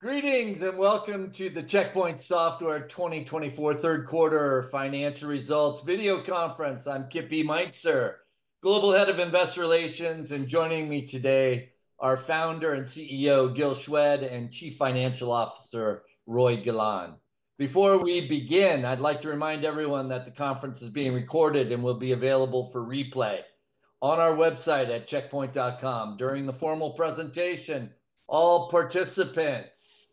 Greetings and welcome to the Check Point Software 2024 third quarter financial results video conference. I'm Kip E. Meintzer, Global Head of Investor Relations, and joining me today are Founder and CEO Gil Shwed and Chief Financial Officer Roei Golan. Before we begin, I'd like to remind everyone that the conference is being recorded and will be available for replay on our website at checkpoint.com. During the formal presentation, all participants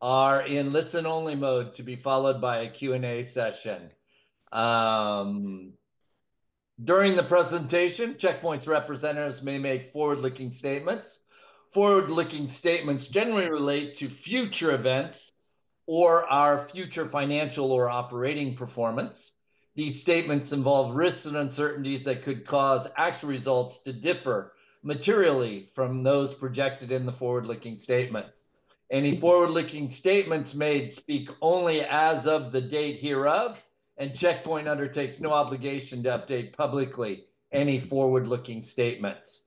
are in listen-only mode to be followed by a Q&A session. Um, during the presentation, Check Point's representatives may make forward-looking statements. Forward-looking statements generally relate to future events or our future financial or operating performance. These statements involve risks and uncertainties that could cause actual results to differ materially from those projected in the forward-looking statements. Any forward-looking statements made speak only as of the date hereof, and Check Point undertakes no obligation to update publicly any forward-looking statements.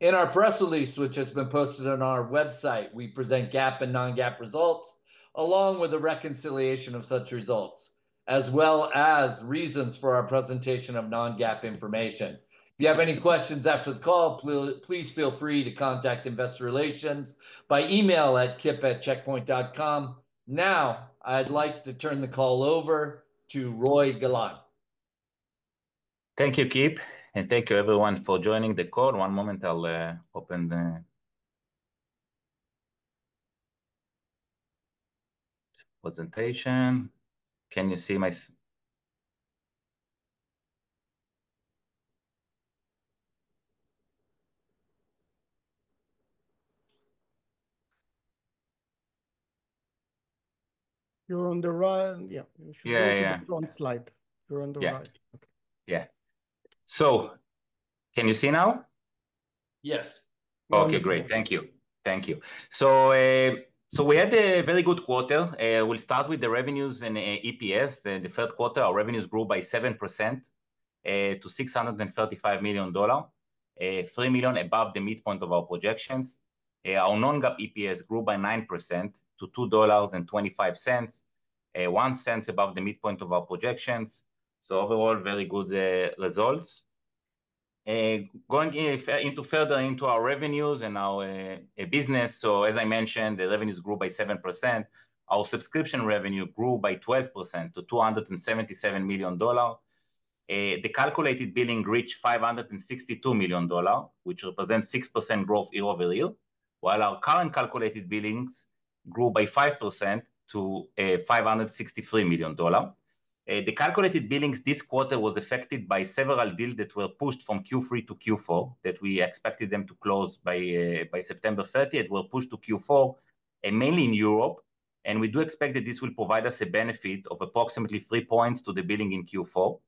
In our press release, which has been posted on our website, we present GAAP and non-GAAP results along with a reconciliation of such results, as well as reasons for our presentation of non-GAAP information. If you have any questions after the call, please feel free to contact Investor Relations by email at kip@checkpoint.com. Now, I'd like to turn the call over to Roei Golan. Thank you, Kip, and thank you, everyone, for joining the call. One moment, I'll uh, open the presentation. Can you see my? You're on the right. Yeah, you should go to the front slide. You're on the right. Okay. Yeah. So, can you see now? Yes. Okay, great. Thank you. Thank you. So, uh, so we had a very good quarter. Uh, we'll start with the revenues and uh, EPS. The third quarter, our revenues grew by 7% to $635 million, 3 million above the midpoint of our projections. Our non-GAAP EPS grew by 9% to $2.25, $0.01 above the midpoint of our projections. So, overall, very good uh, results. Uh, going into further into our revenues and our uh, business, so as I mentioned, the revenues grew by 7%. Our subscription revenue grew by 12% to $277 million. The calculated billing reached $562 million, which represents 6% growth year-over-year, while our current calculated billings grew by 5% to uh, $563 million. Uh, the calculated billings this quarter was affected by several deals that were pushed from Q3 to Q4 that we expected them to close by uh, by September 30th. Were pushed to Q4, mainly in Europe, and we do expect that this will provide us a benefit of approximately three points to the billing in Q4.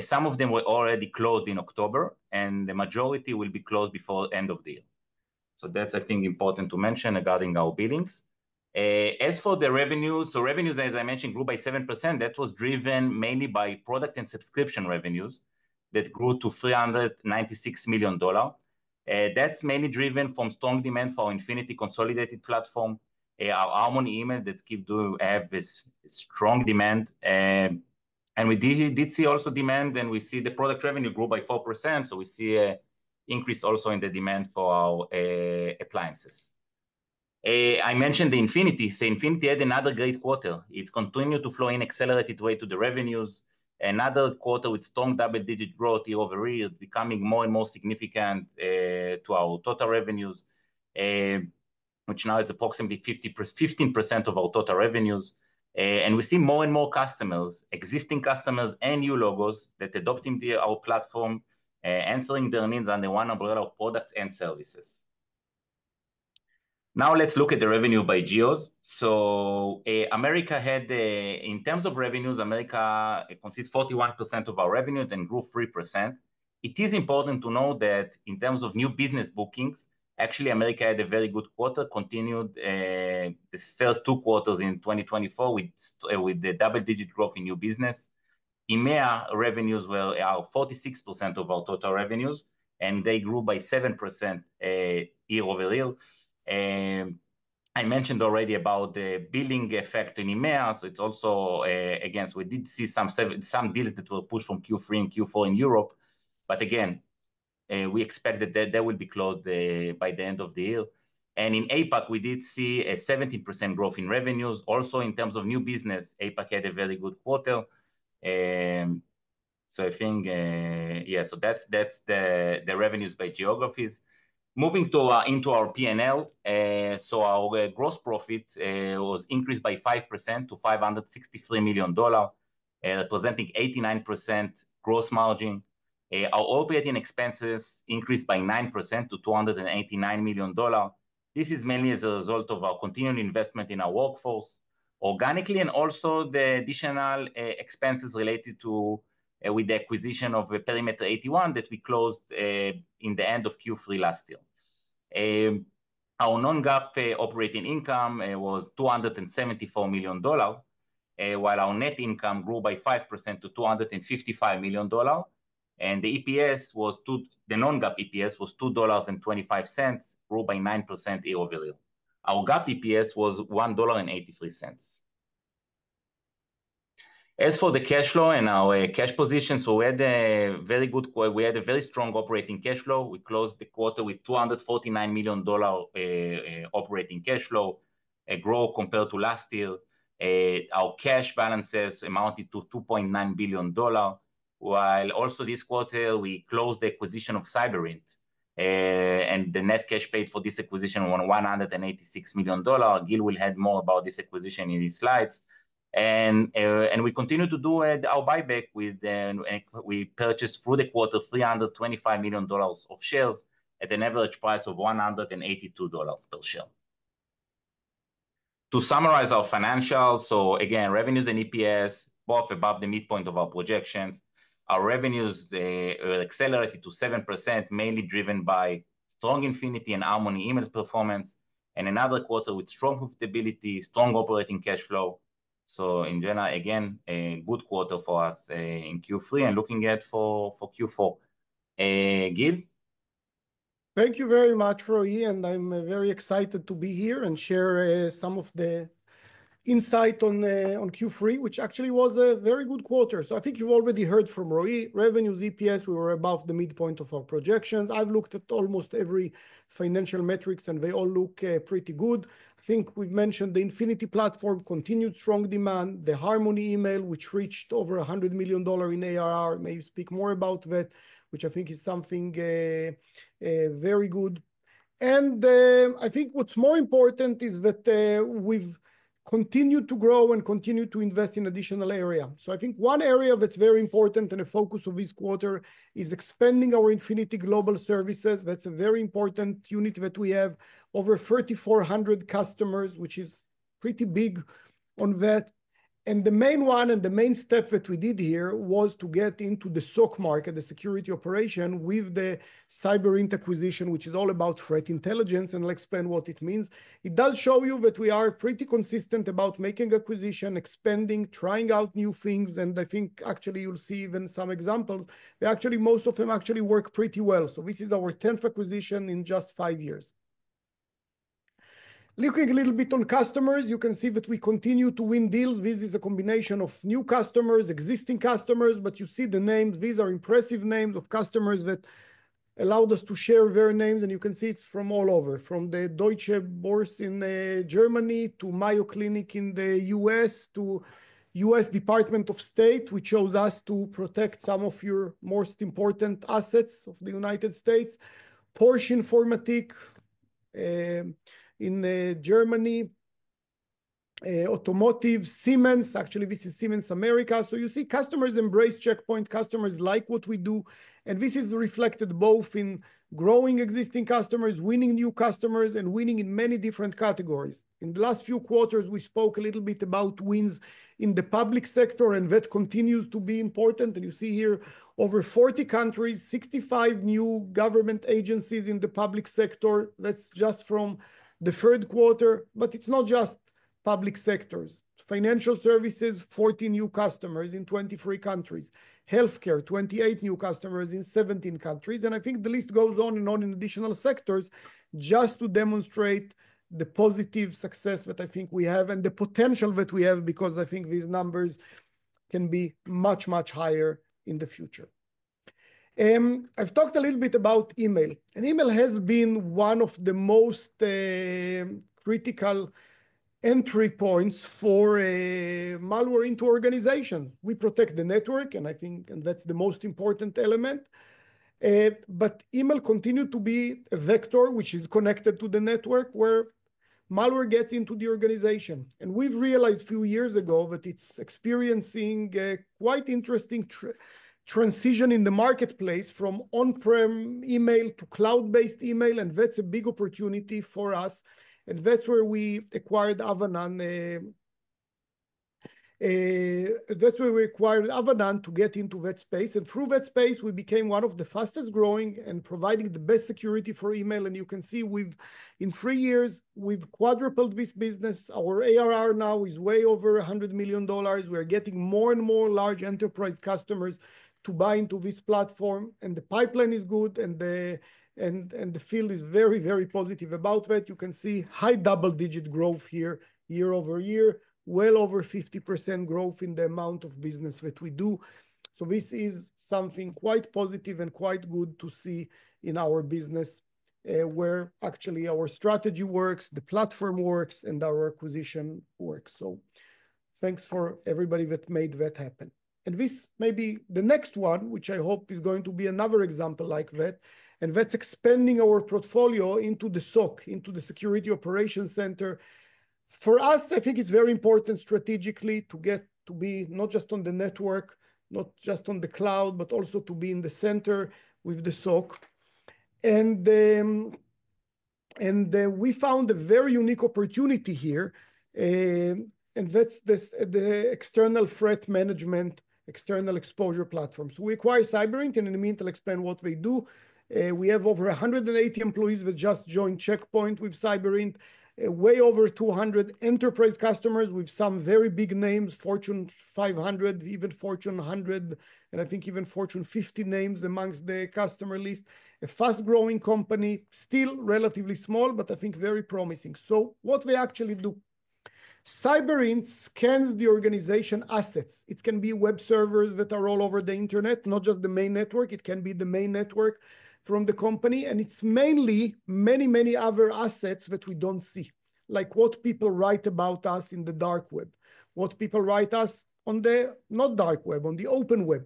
Some of them were already closed in October, and the majority will be closed before end of the year. So, that's, I think, important to mention regarding our billings. Uh, as for the revenues, so revenues, as I mentioned, grew by 7%. That was driven mainly by product and subscription revenues that grew to $396 million. Uh, that's mainly driven from strong demand for our Infinity Consolidated Platform, uh, our Harmony Email that keep doing have this strong demand. Um, and we did see also demand, and we see the product revenue grew by 4%. So, we see an increase also in the demand for our appliances. Eh, I mentioned the Infinity. So, Infinity had another great quarter. It continued to flow in accelerated way to the revenues. Another quarter with strong double-digit growth year-over-year, becoming more and more significant eh, to our total revenues, eh, which now is approximately 15% of our total revenues. And we see more and more customers, existing customers and new logos that adopting our platform, answering their needs under one umbrella of products and services. Now, let's look at the revenue by geos. So, eh, America had, eh, in terms of revenues, America eh, consists 41% of our revenue and grew 3%. It is important to know that in terms of new business bookings, actually, America had a very good quarter, continued the first two quarters in 2024 with the double-digit growth in new business. EMEA revenues were 46% of our total revenues, and they grew by 7% year-over-year. Um, I mentioned already about the billing effect in EMEA. So it's also, uh, again, so we did see some some deals that were pushed from Q3 and Q4 in Europe. But again, uh, we expect that that will be closed uh, by the end of the year. And in APAC, we did see a 17% growth in revenues. Also, in terms of new business, APAC had a very good quarter. Um, so I think, yeah, so that's the revenues by geographies. Moving uh, into our P&L, uh, so our gross profit uh, was increased by 5% to $563 million, representing 89% gross margin. Our operating expenses increased by 9% to $289 million. This is mainly as a result of our continued investment in our workforce organically and also the additional expenses related to with the acquisition of Perimeter 81 that we closed in the end of Q3 last year. Eh, our non-GAAP eh, operating income eh, was $274 million, while our net income grew by 5% to $255 million. And the EPS was the non-GAAP EPS was $2.25, grew by 9% year-over-year. Our GAAP EPS was $1.83. As for the cash flow and our uh, cash position, so we had a very good, we had a very strong operating cash flow. We closed the quarter with $249 million uh, uh, operating cash flow, a growth compared to last year. Our cash balances amounted to $2.9 billion, while also this quarter we closed the acquisition of Cyberint. And the net cash paid for this acquisition was $186 million. Gil will add more about this acquisition in his slides. And uh, and we continue to do our buyback. With and we purchased through the quarter $325 million of shares at an average price of $182 per share. To summarize our financials, so again, revenues and EPS both above the midpoint of our projections. Our revenues uh, accelerated to 7%, mainly driven by strong Infinity and Harmony email performance, and another quarter with strong profitability, strong operating cash flow. So in general, again, a good quarter for us eh, in Q3 and looking ahead for Q4. Eh, Gil? Thank you very much, Roei. And I'm uh, very excited to be here and share uh, some of the insight on uh, on Q3, which actually was a very good quarter. So I think you've already heard from Roei. Revenues, EPS, we were above the midpoint of our projections. I've looked at almost every financial metrics, and they all look pretty good. I think we've mentioned the Infinity platform, continued strong demand, the Harmony email, which reached over $100 million in ARR. Maybe speak more about that, which I think is something uh, uh, very good. And uh, I think what's more important is that we've continued to grow and continue to invest in additional areas. So I think one area that's very important and a focus of this quarter is expanding our Infinity Global Services. That's a very important unit that we have over 3,400 customers, which is pretty big on that. And the main one and the main step that we did here was to get into the SOC market, the security operation with the Cyberint acquisition, which is all about threat intelligence. And I'll explain what it means. It does show you that we are pretty consistent about making acquisition, expanding, trying out new things. And I think actually you'll see even some examples. They actually, most of them actually work pretty well. So this is our 10th acquisition in just five years. Looking a little bit on customers, you can see that we continue to win deals. This is a combination of new customers, existing customers, but you see the names. These are impressive names of customers that allowed us to share their names. And you can see it's from all over, from the Deutsche Börse in uh, Germany to Mayo Clinic in the U.S. to U.S. Department of State, which chose us to protect some of your most important assets of the United States. Porsche Informatik um, in uh, Germany, uh, Automotive, Siemens. Actually, this is Siemens America. So you see customers embrace Check Point. Customers like what we do. And this is reflected both in growing existing customers, winning new customers, and winning in many different categories. In the last few quarters, we spoke a little bit about wins in the public sector, and that continues to be important. And you see here over 40 countries, 65 new government agencies in the public sector. That's just from the third quarter. But it's not just public sectors. Financial services, 40 new customers in 23 countries. Healthcare, 28 new customers in 17 countries. And I think the list goes on and on in additional sectors just to demonstrate the positive success that I think we have and the potential that we have because I think these numbers can be much, much higher in the future. Um, I've talked a little bit about email, and email has been one of the most uh, critical entry points for uh, malware into organizations. We protect the network, and I think that's the most important element. Uh, but email continues to be a vector which is connected to the network where malware gets into the organization. And we've realized a few years ago that it's experiencing a quite interesting transition in the marketplace from on-prem email to cloud-based email, and that's a big opportunity for us. And that's where we acquired Avanan. Uh, uh, that's where we acquired Avanan to get into that space. And through that space, we became one of the fastest growing and providing the best security for email. And you can see we've, in three years, we've quadrupled this business. Our ARR now is way over $100 million. We are getting more and more large enterprise customers to buy into this platform. And the pipeline is good, and the field is very, very positive about that. You can see high double-digit growth here, year over year, well over 50% growth in the amount of business that we do. So this is something quite positive and quite good to see in our business uh, where actually our strategy works, the platform works, and our acquisition works. So thanks for everybody that made that happen. And this may be the next one, which I hope is going to be another example like that. And that's expanding our portfolio into the SOC, into the Security Operations Center. For us, I think it's very important strategically to get to be not just on the network, not just on the cloud, but also to be in the center with the SOC. And um, and uh, we found a very unique opportunity here, um, and that's the external threat management, external exposure platform. So we acquired Cyberint, and in a minute, I'll explain what they do. Uh, we have over 180 employees that just joined Check Point with Cyberint, uh, way over 200 enterprise customers with some very big names, Fortune 500, even Fortune 100, and I think even Fortune 50 names amongst the customer list. A fast-growing company, still relatively small, but I think very promising. So what we actually do, Cyberint scans the organization assets. It can be web servers that are all over the internet, not just the main network. It can be the main network from the company. And it's mainly many, many other assets that we don't see, like what people write about us in the dark web, what people write us on the not dark web, on the open web.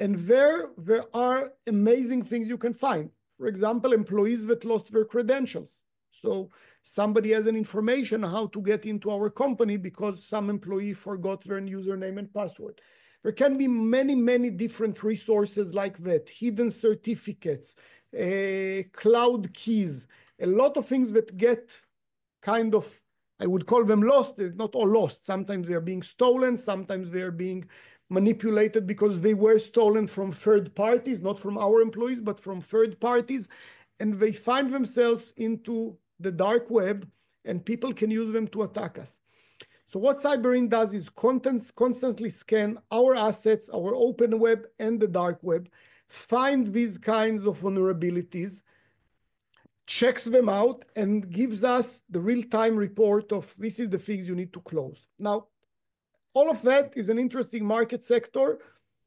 And there there are amazing things you can find. For example, employees that lost their credentials. So somebody has an information how to get into our company because some employee forgot their username and password. There can be many, many different resources like that, hidden certificates, eh, cloud keys, a lot of things that get kind of, I would call them lost. It's not all lost. Sometimes they are being stolen. Sometimes they are being manipulated because they were stolen from third parties, not from our employees, but from third parties. And they find themselves into the dark web, and people can use them to attack us. So what Cyberint does is constantly scan our assets, our open web, and the dark web, find these kinds of vulnerabilities, checks them out, and gives us the real-time report of this is the things you need to close. Now, all of that is an interesting market sector.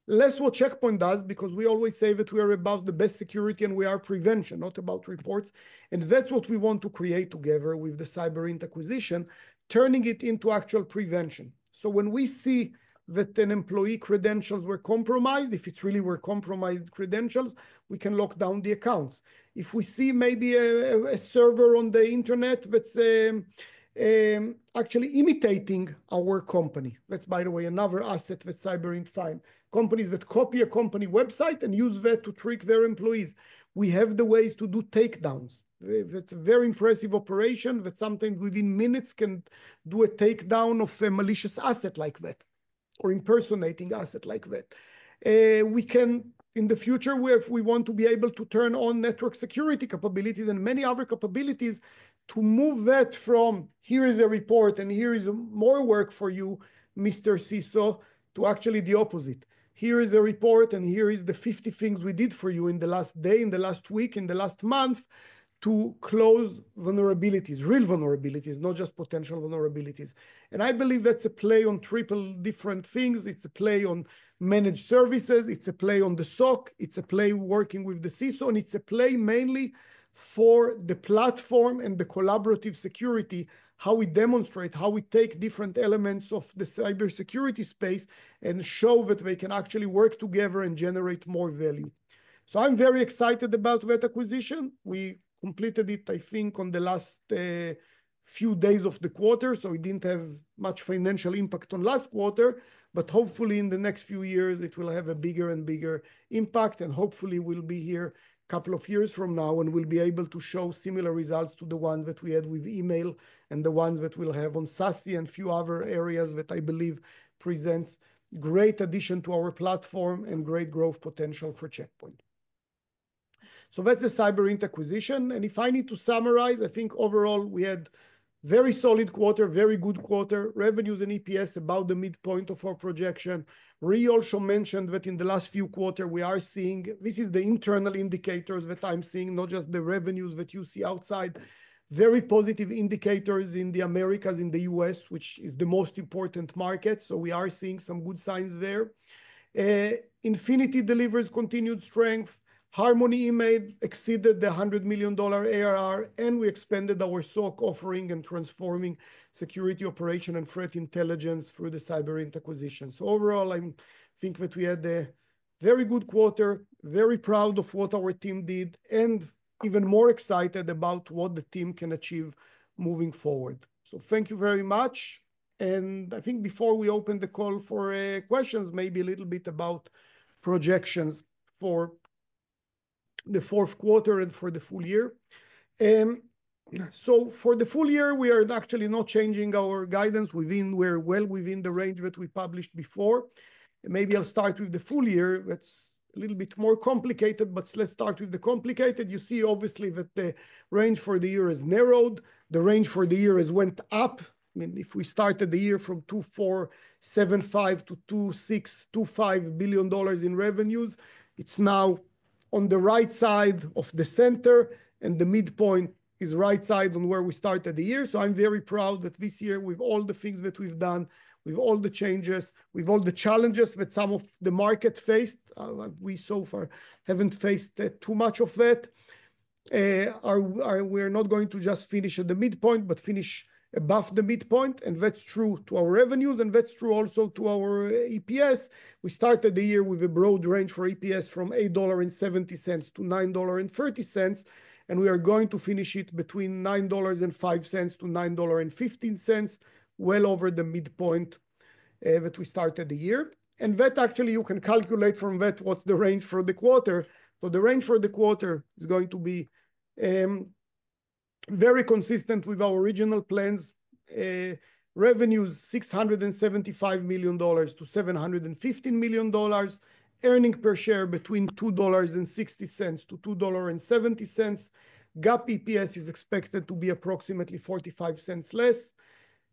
Less what Check Point does because we always say that we are about the best security and we are prevention, not about reports. And that's what we want to create together with the Cyberint acquisition, turning it into actual prevention. So when we see that an employee credentials were compromised, if it's really were compromised credentials, we can lock down the accounts. If we see maybe a server on the internet that's um, Um, actually imitating our company, that's, by the way, another asset that Cyberint finds, companies that copy a company website and use that to trick their employees. We have the ways to do takedowns. That's a very impressive operation that sometimes within minutes can do a takedown of a malicious asset like that or impersonating asset like that. Uh, we can, in the future, if we want to be able to turn on network security capabilities and many other capabilities to move that from here is a report and here is more work for you, Mr. CISO, to actually the opposite. Here is a report and here is the 50 things we did for you in the last day, in the last week, in the last month to close vulnerabilities, real vulnerabilities, not just potential vulnerabilities. And I believe that's a play on triple different things. It's a play on managed services. It's a play on the SOC. It's a play working with the CISO. And it's a play mainly for the platform and the collaborative security, how we demonstrate, how we take different elements of the cybersecurity space and show that they can actually work together and generate more value. So I'm very excited about that acquisition. We completed it, I think, on the last uh, few days of the quarter. So it didn't have much financial impact on last quarter, but hopefully in the next few years, it will have a bigger and bigger impact. And hopefully we'll be here couple of years from now and we'll be able to show similar results to the ones that we had with email and the ones that we'll have on SASE and few other areas that I believe presents great addition to our platform and great growth potential for Check Point. So that's the Cyberint acquisition. And if I need to summarize, I think overall we had very solid quarter, very good quarter, revenues and EPS about the midpoint of our projection. Roei also mentioned that in the last few quarters, we are seeing, this is the internal indicators that I'm seeing, not just the revenues that you see outside, very positive indicators in the Americas, in the U.S., which is the most important market. So we are seeing some good signs there. Eh, Infinity delivers continued strength. Harmony Email exceeded the $100 million ARR, and we expanded our SOC offering and transforming security operation and threat intelligence through the Cyberint acquisition. So overall, I think that we had a very good quarter, very proud of what our team did, and even more excited about what the team can achieve moving forward. So thank you very much. And I think before we open the call for eh, questions, maybe a little bit about projections for the fourth quarter and for the full year. Um, so for the full year, we are actually not changing our guidance. We're well within the range that we published before. Maybe I'll start with the full year. That's a little bit more complicated, but let's start with the complicated. You see obviously that the range for the year has narrowed. The range for the year has went up. I mean, if we started the year from $2.475 billion-$2.625 billion in revenues, it's now on the right side of the center, and the midpoint is right side on where we started the year. So I'm very proud that this year, with all the things that we've done, with all the changes, with all the challenges that some of the market faced, uh, uh, we so far haven't faced uh, too much of that. We're not going to just finish at the midpoint, but finish above the midpoint. And that's true to our revenues, and that's true also to our uh, EPS. We started the year with a broad range for EPS from $8.70 to $9.30, and we are going to finish it between $9.05 to $9.15, well over the midpoint uh, that we started the year. And that actually you can calculate from that what's the range for the quarter. So the range for the quarter is going to be um, very consistent with our original plans. Uh, revenues $675 million-$715 million. Earnings per share between $2.60-$2.70. GAAP EPS is expected to be approximately $0.45 less.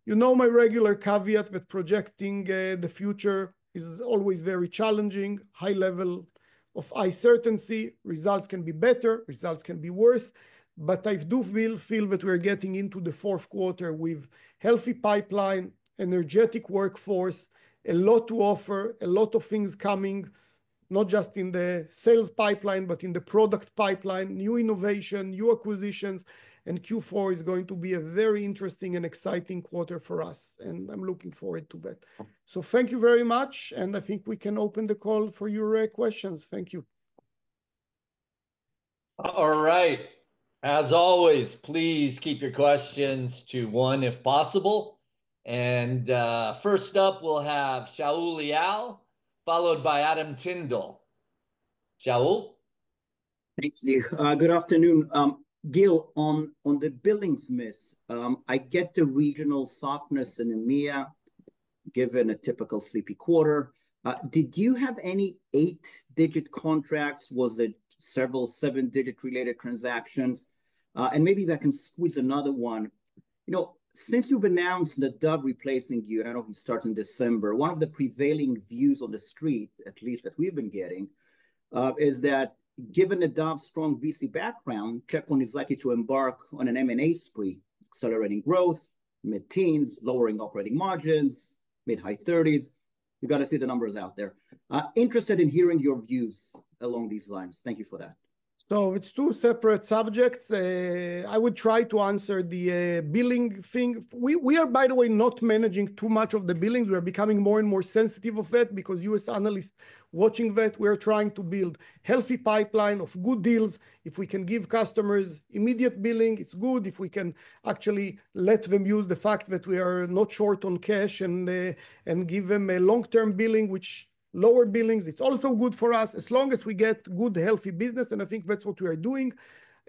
You know my regular caveat that projecting uh, the future is always very challenging, high level of uncertainty. Results can be better, results can be worse, but I do feel feel that we're getting into the fourth quarter with healthy pipeline, energetic workforce, a lot to offer, a lot of things coming, not just in the sales pipeline, but in the product pipeline, new innovation, new acquisitions, and Q4 is going to be a very interesting and exciting quarter for us, and I'm looking forward to that. So thank you very much, and I think we can open the call for your uh, questions. Thank you. All right. As always, please keep your questions to one if possible. And uh, first up, we'll have Shaul Eyal, followed by Adam Tindle. Shaul? Thank you. Uh, good afternoon. Um, Gil, on on the billings miss, um, I get the regional softness in EMEA given a typical sleepy quarter. Uh, did you have any eight-digit contracts? Was it several seven-digit related transactions? Uh, and maybe if I can squeeze another one. You know, since you've announced that Nadav replacing you, and I know he starts in December, one of the prevailing views on the street, at least that we've been getting, uh, is that given the Nadav's strong VC background, Point is likely to embark on an M&A spree, accelerating growth, mid-teens, lowering operating margins, mid-high 30s. You got to see the numbers out there. Uh, interested in hearing your views along these lines. Thank you for that. So it's two separate subjects. Uh, I would try to answer the uh, billing thing. We we are, by the way, not managing too much of the billings. We are becoming more and more sensitive of that because U.S. analysts watching that. We are trying to build healthy pipeline of good deals. If we can give customers immediate billing, it's good. If we can actually let them use the fact that we are not short on cash and uh, and give them a long-term billing, which lower billings, it's also good for us as long as we get good, healthy business, and I think that's what we are doing.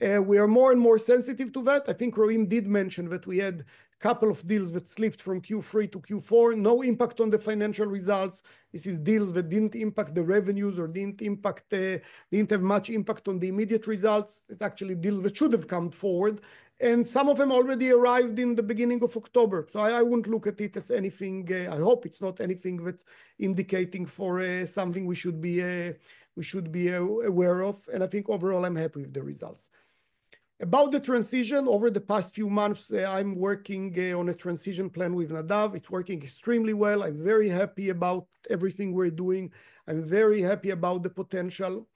Uh, we are more and more sensitive to that. I think Roei did mention that we had couple of deals that slipped from Q3 to Q4. No impact on the financial results. This is deals that didn't impact the revenues or didn't impact, didn't have much impact on the immediate results. It's actually deals that should have come forward, and some of them already arrived in the beginning of October. So I wouldn't look at it as anything. I hope it's not anything that's indicating for something we should be uh we should be uh aware of, and I think overall, I'm happy with the results. About the transition, over the past few months, uh, I'm working uh, on a transition plan with Nadav. It's working extremely well. I'm very happy about everything we're doing. I'm very happy about the potential.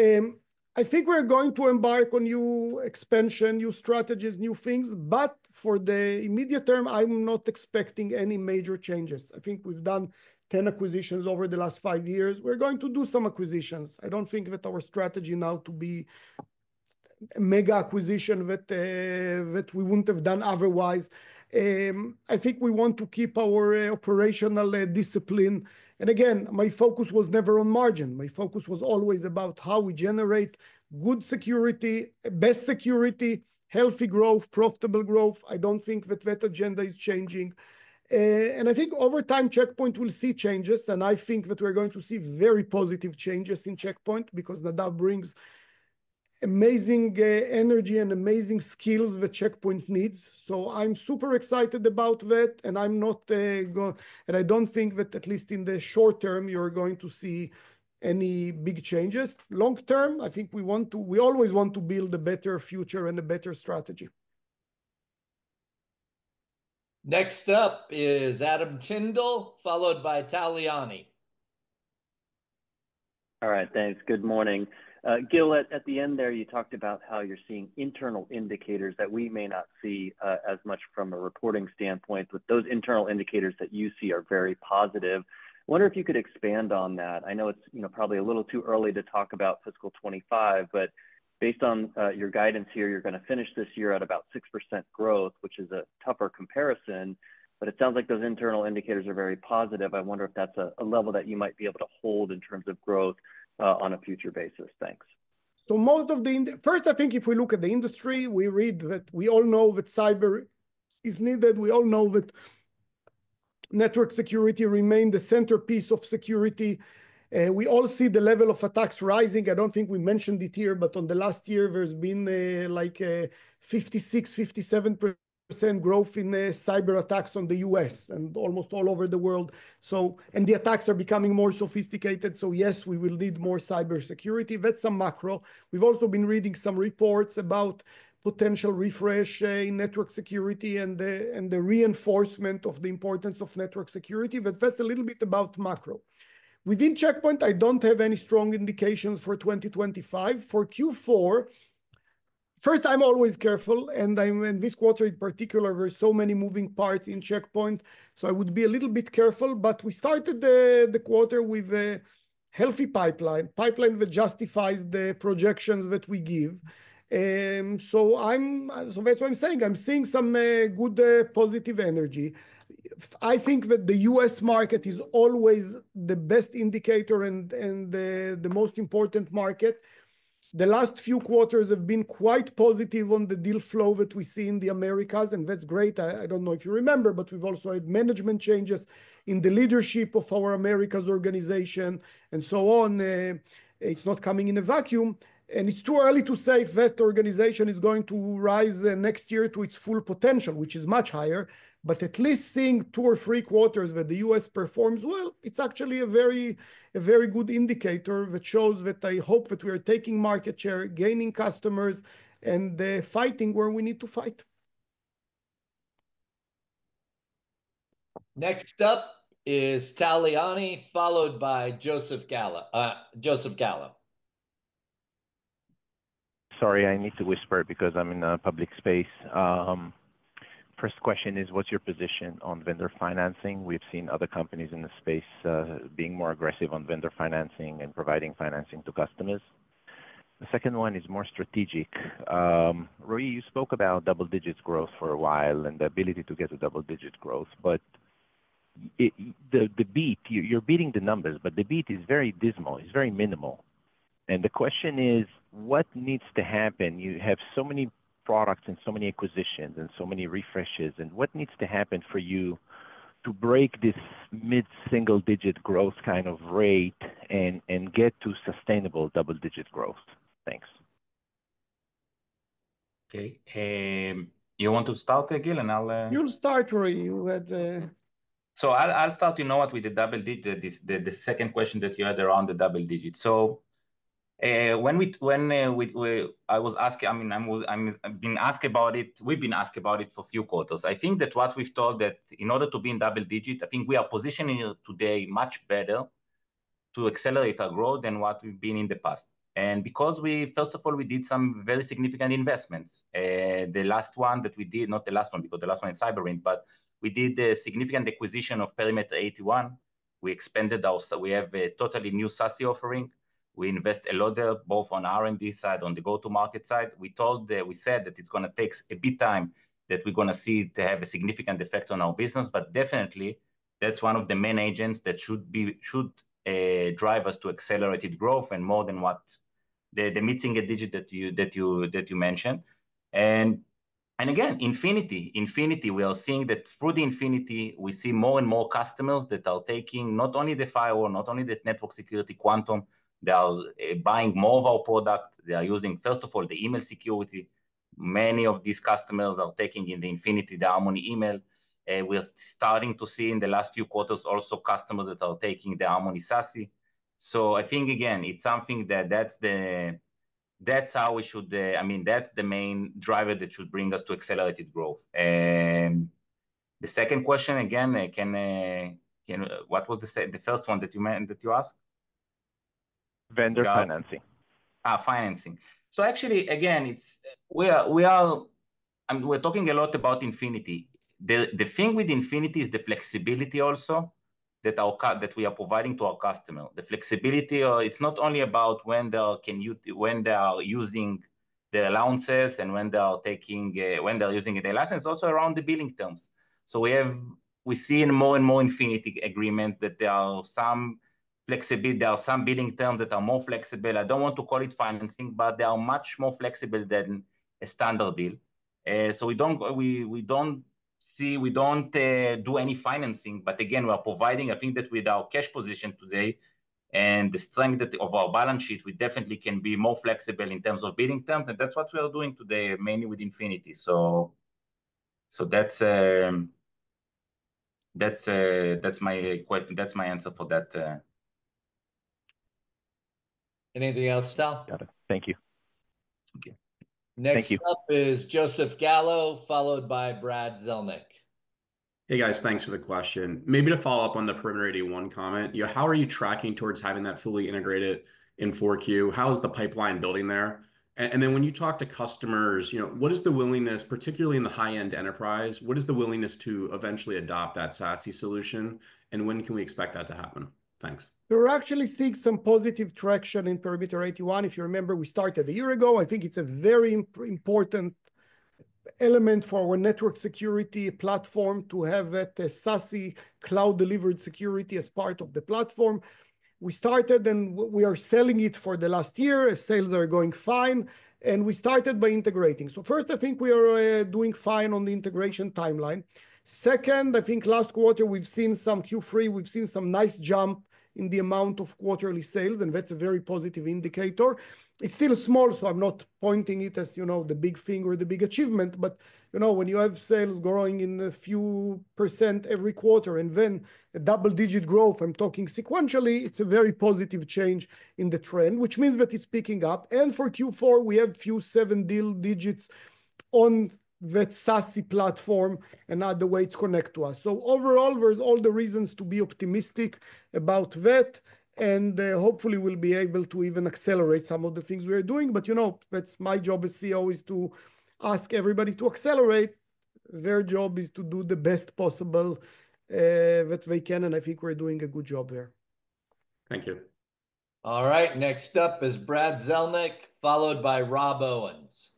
Um, I think we're going to embark on new expansion, new strategies, new things, but for the immediate term, I'm not expecting any major changes. I think we've done 10 acquisitions over the last five years. We're going to do some acquisitions. I don't think that our strategy now to be mega acquisition uh, that we wouldn't have done otherwise. Um, I think we want to keep our uh, operational uh, discipline. And again, my focus was never on margin. My focus was always about how we generate good security, best security, healthy growth, profitable growth. I don't think that that agenda is changing. And I think over time, Check Point will see changes, and I think that we're going to see very positive changes in Check Point because Nadav brings amazing uh, energy and amazing skills the Check Point needs. So I'm super excited about that, and I'm not uh, going, and I don't think that at least in the short term, you're going to see any big changes. Long term, I think we want to, we always want to build a better future and a better strategy. Next up is Adam Tindle followed by Tal Liani. All right, thanks. Good morning. Gil, at at the end there, you talked about how you're seeing internal indicators that we may not see uh, as much from a reporting standpoint, but those internal indicators that you see are very positive. I wonder if you could expand on that. I know it's you know probably a little too early to talk about fiscal 25, but based on uh, your guidance here, you're going to finish this year at about 6% growth, which is a tougher comparison, but it sounds like those internal indicators are very positive. I wonder if that's a level that you might be able to hold in terms of growth uh, on a future basis? Thanks. So most of the first, I think if we look at the industry, we read that we all know that cyber is needed. We all know that network security remain the centerpiece of security. Uh, we all see the level of attacks rising. I don't think we mentioned it here, but on the last year, there's been uh, like uh, 56, 57 percent growth in uh, cyber attacks on the U.S. and almost all over the world. So, and the attacks are becoming more sophisticated. So yes, we will need more cybersecurity. That's some macro. We've also been reading some reports about potential refresh uh, in network security and the, and the reinforcement of the importance of network security. But that's a little bit about macro. Within Check Point, I don't have any strong indications for 2025. For Q4, first, I'm always careful, and I'm in this quarter in particular, there's so many moving parts in Check Point, so I would be a little bit careful. But we started the the quarter with a healthy pipeline, pipeline that justifies the projections that we give. Um, so I'm so that's what I'm saying. I'm seeing some uh, good uh, positive energy. I think that the U.S. market is always the best indicator and the most important market. The last few quarters have been quite positive on the deal flow that we see in the Americas, and that's great. I don't know if you remember, but we've also had management changes in the leadership of our Americas organization and so on. Uh, it's not coming in a vacuum. And it's too early to say if that organization is going to rise uh, next year to its full potential, which is much higher. But at least seeing two or three quarters that the U.S. performs well, it's actually a very, a very good indicator that shows that I hope that we are taking market share, gaining customers, and fighting where we need to fight. Next up is Tal Liani, followed by Joseph Gallo. Uh, Joseph Gallo. Sorry, I need to whisper because I'm in a public space. Um, First question is, what's your position on vendor financing? We've seen other companies in the space uh, being more aggressive on vendor financing and providing financing to customers. The second one is more strategic. Um, Roei, you spoke about double-digit growth for a while and the ability to get a double-digit growth, but the beat, you're beating the numbers, but the beat is very dismal. It's very minimal. And the question is, what needs to happen? You have so many products and so many acquisitions and so many refreshes, and what needs to happen for you to break this mid-single-digit growth kind of rate and get to sustainable double-digit growth? Thanks. Okay. Um, you want to start, uh, Gil, and I'll... Uh, You'll start, Roei. You had... Uh, so I'll start, you know what, with the double-digit, this the second question that you had around the double-digit. So when we when uh, we, we, I was asking, I mean, I'm, I'm I've been asked about it, we've been asked about it for a few quarters. I think that what we've told that in order to be in double-digit, I think we are positioning today much better to accelerate our growth than what we've been in the past. And because we, first of all, we did some very significant investments. The last one that we did, not the last one, because the last one is Cyberint, but we did a significant acquisition of Perimeter 81. We expanded our, we have a totally new SASE offering. We invest a lot there, both on R&D side, on the go-to-market side. We told, we said that it's going to take a bit time that we're going to see it have a significant effect on our business, but definitely that's one of the main agents that should be should uh drive us to accelerated growth and more than what the mid-single-digit that you that you that you mentioned. And and again, Infinity, Infinity, we are seeing that through the Infinity, we see more and more customers that are taking not only the firewall, not only the network security Quantum, they are eh, buying more of our product. They are using, first of all, the email security. Many of these customers are taking in the Infinity, the Harmony Email. Eh, We're starting to see in the last few quarters also customers that are taking the Harmony SASE. So I think, again, it's something that that's the that's how we should, eh, I mean, that's the main driver that should bring us to accelerated growth. The second question, again, can can what was the the first one that you meant that you asked? Vendor financing. ah, Financing. So actually, again, it's we are we are I mean, we're talking a lot about Infinity. The the thing with Infinity is the flexibility also that our that we are providing to our customer. The flexibility, it's not only about when they are can you when they are using the allowances and when they are taking, when they're using the license, also around the billing terms. So we have we see in more and more Infinity agreements that there are some flexibility, there are some billing terms that are more flexible. I don't want to call it financing, but they are much more flexible than a standard deal. So we don't we we don't see, we don't do any financing, but again, we are providing, I think that with our cash position today and the strength of our balance sheet, we definitely can be more flexible in terms of billing terms. And that's what we are doing today, mainly with Infinity. So so that's. Um, that's uh, that's my that's my answer for that. Anything else, Tal? Got it. Thank you. Okay. Next up is Joseph Gallo, followed by Brad Zelnick. Hey, guys, thanks for the question. Maybe to follow up on the Perimeter 81 comment, you know, how are you tracking towards having that fully integrated in 4Q? How is the pipeline building there? And then when you talk to customers, you know, what is the willingness, particularly in the high-end enterprise, what is the willingness to eventually adopt that SASE solution? And when can we expect that to happen? Thanks. We're actually seeing some positive traction in Perimeter 81. If you remember, we started a year ago. I think it's a very important element for our network security platform to have that SASE cloud-delivered security as part of the platform. We started and we are selling it for the last year. Sales are going fine. And we started by integrating. So first, I think we are uh, doing fine on the integration timeline. Second, I think last quarter, we've seen some Q3, we've seen some nice jump in the amount of quarterly sales, and that's a very positive indicator. It's still small, so I'm not pointing it as, you know, the big thing or the big achievement. But, you know, when you have sales growing in a few percent every quarter and then a double-digit growth, I'm talking sequentially, it's a very positive change in the trend, which means that it's picking up. And for Q4, we have few seven-deal digits on that SASE platform and other ways to connect to us. So overall, there's all the reasons to be optimistic about that, and uh, hopefully we'll be able to even accelerate some of the things we are doing. But, you know, that's my job as CEO, is to ask everybody to accelerate. Their job is to do the best possible uh, that they can, and I think we're doing a good job there. Thank you. All right, next up is Brad Zelnick, followed by Rob Owens.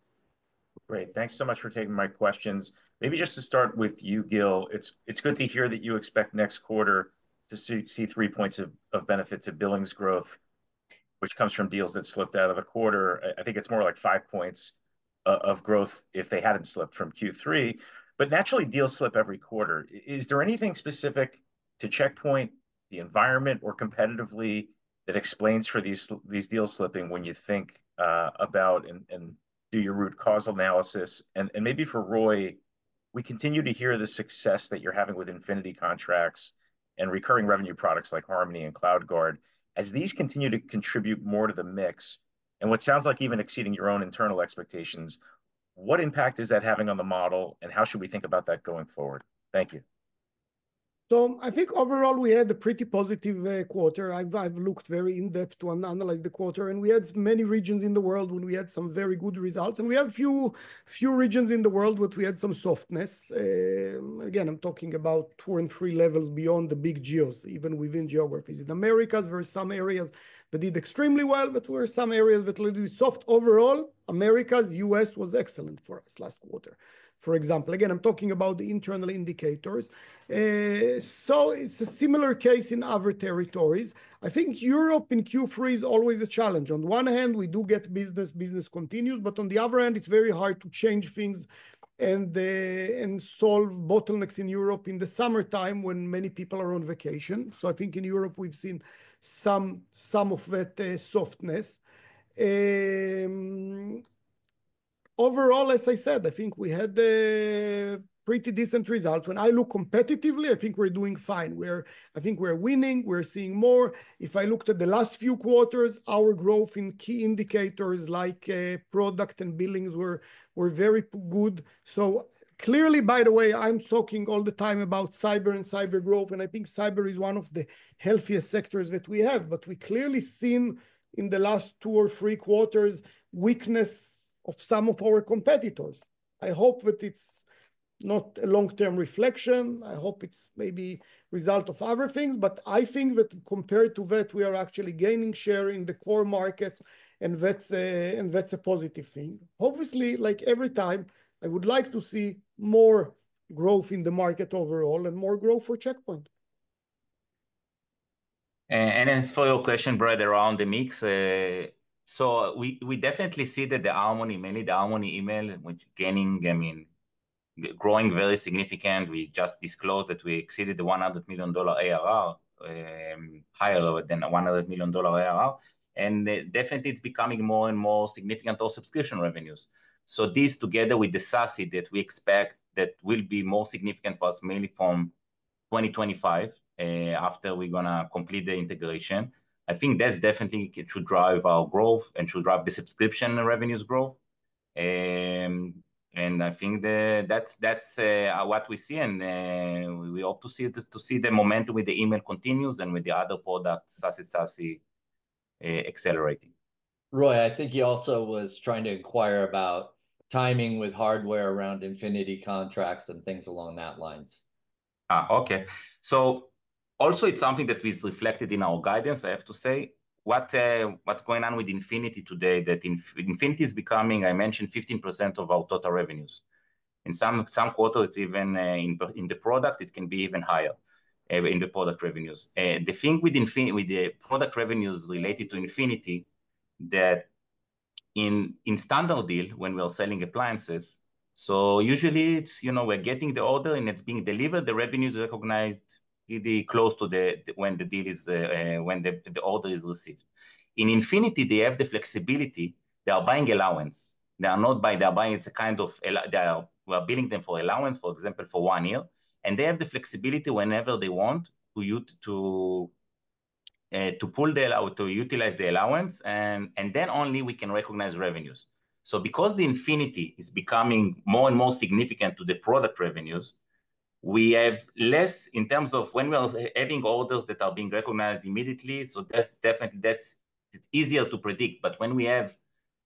Great. Thanks so much for taking my questions. Maybe just to start with you, Gil, it's good to hear that you expect next quarter to see three points of benefit to billings growth, which comes from deals that slipped out of the quarter. I think it's more like five points of growth if they hadn't slipped from Q3. But naturally, deals slip every quarter. Is there anything specific to Check Point, the environment, or competitively that explains for these these deals slipping when you think uh, about and do your root cause analysis? And maybe for Roei, we continue to hear the success that you're having with Infinity contracts and recurring revenue products like Harmony and CloudGuard. As these continue to contribute more to the mix, and what sounds like even exceeding your own internal expectations, what impact is that having on the model, and how should we think about that going forward? Thank you. So I think overall, we had a pretty positive uh, quarter. I've I've looked very in-depth to analyze the quarter, and we had many regions in the world when we had some very good results, and we have few few regions in the world where we had some softness. Um, again, I'm talking about two and three levels beyond the big geos, even within geographies. In Americas, there are some areas that did extremely well, but there were some areas that were a little soft. Overall, Americas, US was excellent for us last quarter, for example. Again, I'm talking about the internal indicators. Uh, so it's a similar case in other territories. I think Europe in Q3 is always a challenge. On one hand, we do get business, business continues, but on the other hand, it's very hard to change things and uh, and solve bottlenecks in Europe in the summertime when many people are on vacation. So I think in Europe, we've seen some some of that uh, softness. Um, Overall, as I said, I think we had a pretty decent results. When I look competitively, I think we're doing fine. We're, I think we're winning, we're seeing more. If I looked at the last few quarters, our growth in key indicators like uh, product and billings were were very good. So clearly, by the way, I'm talking all the time about cyber and cyber growth, and I think cyber is one of the healthiest sectors that we have. But we clearly seen in the last two or three quarters, weakness of some of our competitors. I hope that it's not a long-term reflection. I hope it's maybe result of other things, but I think that compared to that, we are actually gaining share in the core markets, and that's and that's a positive thing. Obviously, like every time, I would like to see more growth in the market overall and more growth for Check Point. As for your question, Brad, around the mix, uh, so we we definitely see that the Harmony, mainly the Harmony email, which gaining, I mean, growing very significant. We just disclosed that we exceeded the $100 million ARR, um, higher than $100 million ARR, and uh, definitely it's becoming more and more significant to subscription revenues. So this, together with the SASE that we expect that will be more significant for us, mainly from 2025, uh, after we're gonna complete the integration, I think that's definitely it should drive our growth and should drive the subscription revenues growth. Um, and I think that's that's uh, what we see, and uh, we hope to see to see the momentum with the email continues and with the other products, SASE uh, accelerating. Roei, I think he also was trying to inquire about timing with hardware around Infinity contracts and things along that lines. Ah, okay. So also it's something that is reflected in our guidance, I have to say. What uh, what's going on with Infinity today, that Infinity is becoming, I mentioned, 15% of our total revenues. In some some quarters, it's even uh, in the product, it can be even higher uh, in the product revenues. The thing with the product revenues related to Infinity, that in in standard deal, when we are selling appliances, so usually it's, you know, we're getting the order, and it's being delivered, the revenue is recognized really close to the when the deal is when the the order is received. In Infinity, they have the flexibility. They are buying allowance. They are not buying, they are buying, it's a kind of, they are, we are billing them for allowance, for example, for one year, and they have the flexibility whenever they want to to uh, to pull the to utilize the allowance, and and then only we can recognize revenues. So because the Infinity is becoming more and more significant to the product revenues, we have less in terms of when we are having orders that are being recognized immediately. So that's definitely that's it's easier to predict. But when we have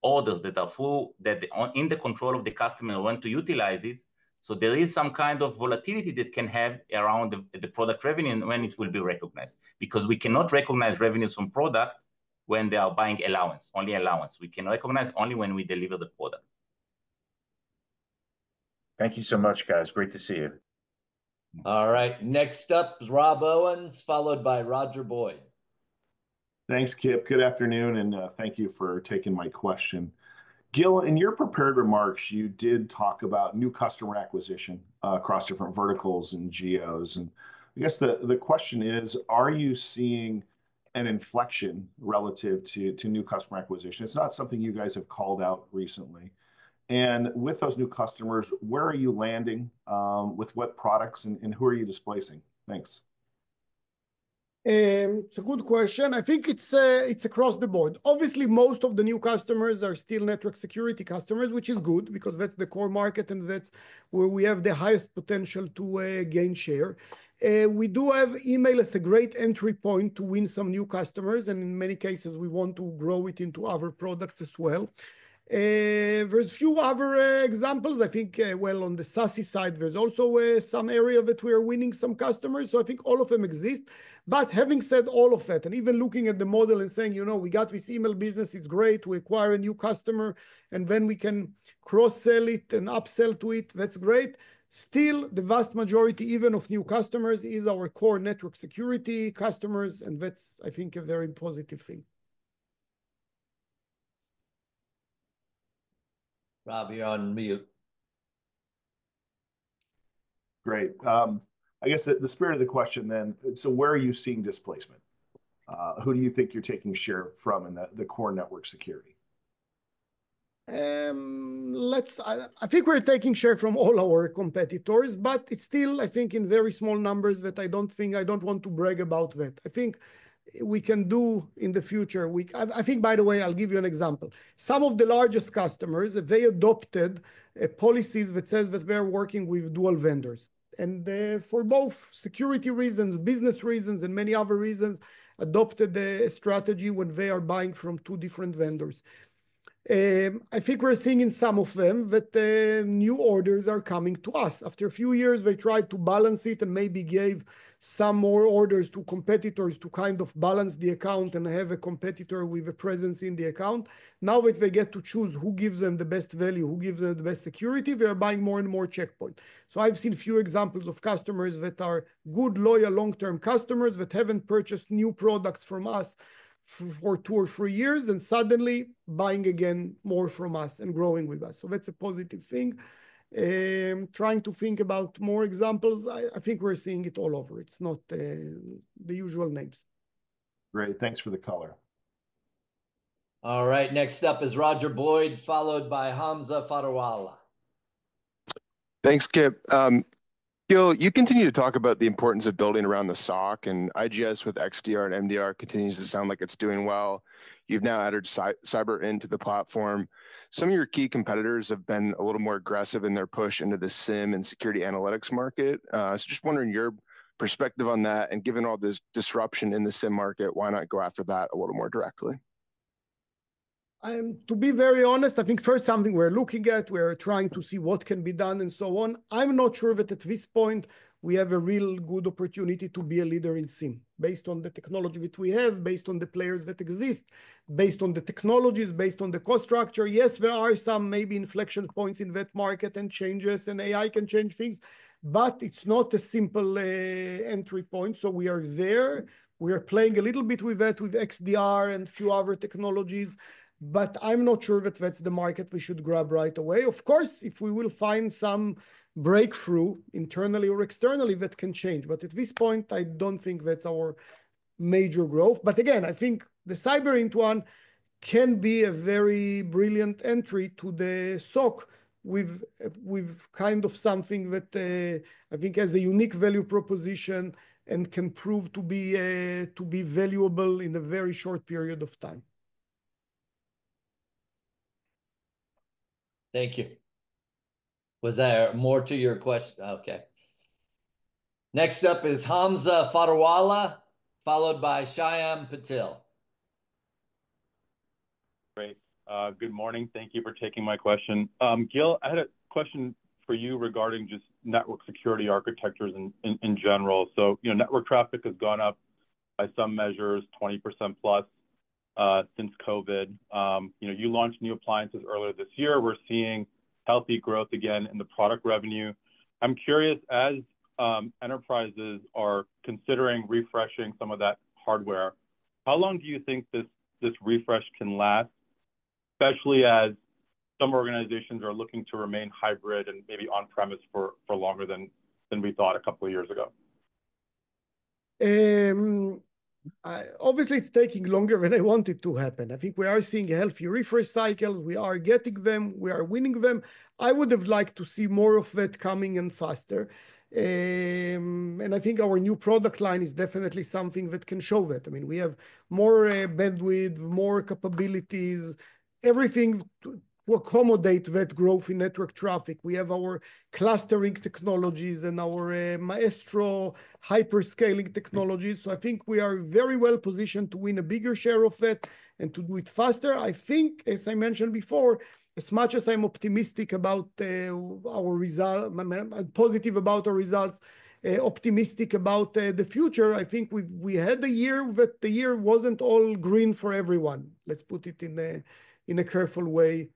orders that are full, that in the control of the customer when to utilize it, so there is some kind of volatility that can have around the, the product revenue and when it will be recognized, because we cannot recognize revenues from product when they are buying allowance, only allowance. We can recognize only when we deliver the product. Thank you so much, guys. Great to see you. All right. Next up is Rob Owens, followed by Roger Boyd. Thanks, Kip. Good afternoon, and uh, thank you for taking my question. Gil, in your prepared remarks, you did talk about new customer acquisition uh, across different verticals and geos. And I guess the, the question is, are you seeing an inflection relative to, to new customer acquisition? It's not something you guys have called out recently. And with those new customers, where are you landing um, with what products and, who are you displacing? Thanks. Um, it's a good question. I think it's uh, it's across the board. Obviously, most of the new customers are still network security customers, which is good because that's the core market and that's where we have the highest potential to uh, gain share. Uh, we do have email as a great entry point to win some new customers, and in many cases, we want to grow it into other products as well. Uh, there's a few other uh, examples. I think, uh, well, on the SASE side, there's also some area that we are winning some customers. So I think all of them exist. But having said all of that, and even looking at the model and saying, you know, we got this email business, it's great. We acquire a new customer, and then we can cross-sell it and upsell to it. That's great. Still, the vast majority, even of new customers, is our core network security customers, and that's, I think, a very positive thing. Rob, you're on mute. Great. Um, I guess the spirit of the question then, so where are you seeing displacement? Uh, who do you think you're taking share from in the core network security? Um, let's. I think we're taking share from all our competitors, but it's still, I think, in very small numbers that I don't think I don't want to brag about that. I think we can do in the future. We, I think, by the way, I'll give you an example. Some of the largest customers, they adopted uh, policies that says that they're working with dual vendors. And uh, for both security reasons, business reasons, and many other reasons, adopted a strategy when they are buying from two different vendors. Um, I think we're seeing in some of them that uh, new orders are coming to us. After a few years, they tried to balance it and maybe gave some more orders to competitors to kind of balance the account and have a competitor with a presence in the account. Now that they get to choose who gives them the best value, who gives them the best security, they are buying more and more Check Point. So I've seen few examples of customers that are good, loyal, long-term customers that haven't purchased new products from us for two or three years and suddenly buying again more from us and growing with us. So that's a positive thing. Um, trying to think about more examples, I, I, think we're seeing it all over. It's not uh, the usual names. Great. Thanks for the color. All right. Next up is Roger Boyd, followed by Hamza Fodderwala. Thanks, Kip. Um, Gil, you continue to talk about the importance of building around the SOC, and IGS with XDR and MDR continues to sound like it's doing well. You've now added cyber into the platform. Some of your key competitors have been a little more aggressive in their push into the SIEM and security analytics market. Uh, so just wondering your perspective on that, and given all this disruption in the SIEM market, why not go after that a little more directly? To be very honest, I think first something we're looking at, we're trying to see what can be done and so on. I'm not sure that at this point we have a real good opportunity to be a leader in SIEM based on the technology that we have, based on the players that exist, based on the technologies, based on the cost structure. Yes, there are some maybe inflection points in that market and changes, and AI can change things, but it's not a simple uh, entry point. So we are there. We are playing a little bit with that with XDR and a few other technologies but I'm not sure that that's the market we should grab right away. Of course, if we will find some breakthrough internally or externally, that can change. But at this point, I don't think that's our major growth. But again, I think the Cyberint one can be a very brilliant entry to the SOC with with kind of something that I think has a unique value proposition and can prove to be uh, to be valuable in a very short period of time. Thank you. Was there more to your question? Okay. Next up is Hamza Fodderwala, followed by Shyam Patil. Great. Uh, good morning. Thank you for taking my question. Um, Gil, I had a question for you regarding just network security architectures in general. So, you know, network traffic has gone up by some measures, 20% plus Uh, since COVID. Um, you know, you launched new appliances earlier this year. We're seeing healthy growth again in the product revenue. I'm curious, as um, enterprises are considering refreshing some of that hardware, how long do you think this this refresh can last, especially as some organizations are looking to remain hybrid and maybe on-premise for longer than we thought a couple of years ago? Um, Obviously, it's taking longer than I want it to happen. I think we are seeing healthy refresh cycles. We are getting them. We are winning them. I would have liked to see more of that coming and faster. Um, and I think our new product line is definitely something that can show that. I mean, we have more uh, bandwidth, more capabilities, everything to accommodate that growth in network traffic. We have our clustering technologies and our uh, Maestro hyperscaling technologies. So I think we are very well positioned to win a bigger share of that and to do it faster. I think, as I mentioned before, as much as I'm optimistic about uh, our result, I'm positive about our results, uh, optimistic about the future, I think we we had a year that the year wasn't all green for everyone. Let's put it in a careful way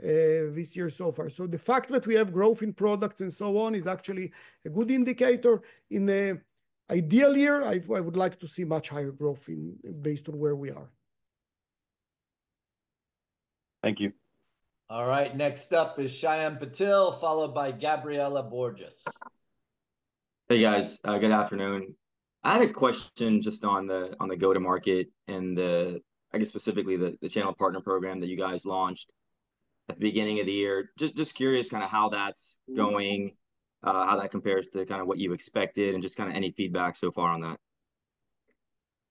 Uh, this year so far. So the fact that we have growth in products and so on is actually a good indicator. In the ideal year, I would like to see much higher growth based on where we are. Thank you. All right. Next up is Shyam Patil, followed by Gabriela Borges. Hey, guys. Uh, good afternoon. I had a question just on the on the go-to-market and the, I guess, specifically the channel partner program that you guys launched at the beginning of the year. Just curious kind of how that's mm-hmm. going, uh, how that compares to kind of what you expected, and just kind of any feedback so far on that.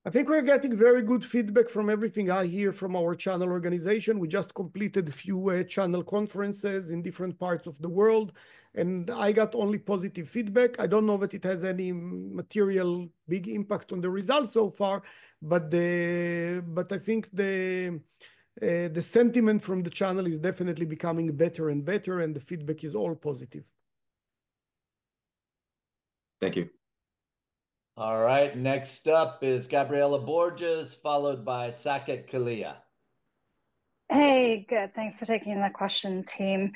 I think we're getting very good feedback from everything I hear from our channel organization. We just completed a few uh, channel conferences in different parts of the world, and I got only positive feedback. I don't know that it has any material big impact on the results so far, but the but I think the Uh, sentiment from the channel is definitely becoming better and better, and the feedback is all positive. Thank you. All right. Next up is Gabriela Borges, followed by Saket Kalia. Hey, good. Thanks for taking the question, team.